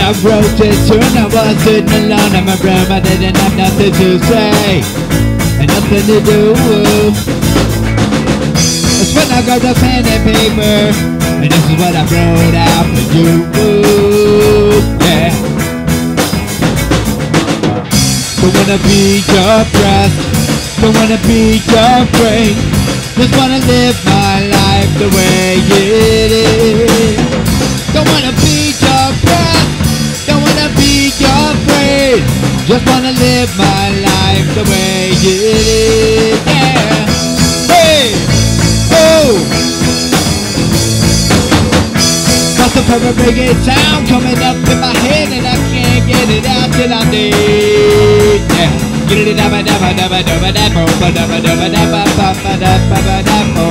I wrote it tune, I was sitting alone in my room, I didn't have nothing to say, and nothing to do. That's when I got the pen and paper, and this is what I wrote out for you. Yeah. Don't wanna be your breath, don't wanna be your brain, just wanna live my life the way it just wanna live my life the way it is. Yeah. Hey, oh. Got the perfect reggae sound coming up in my head and I can't get it out till I need. Yeah. Get it dabba dabba dabba dabba dabba dabba dabba dabba dabba dabba dabba dabba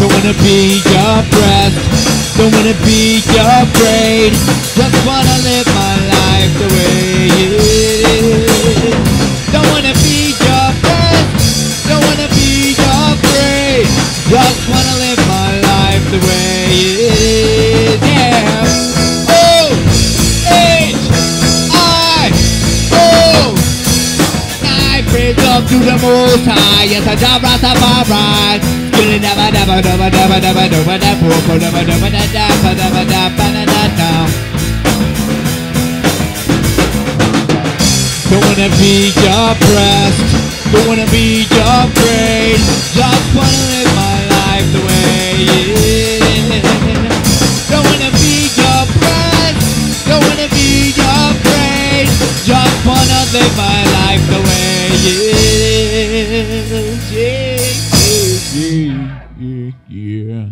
Don't wanna be your breath, don't wanna be your brain, just wanna live my life the way it is. Don't wanna be your breath, don't wanna be your brain, just wanna live my life the way it is. Yeah. Oh, H, I, O. I up to the most high, yes I job. Skilly dabba don't wanna be depressed. don't wanna be afraid. just wanna live my life the way it is. Don't wanna be depressed. don't wanna be afraid. just wanna live my life the way it is. Yeah.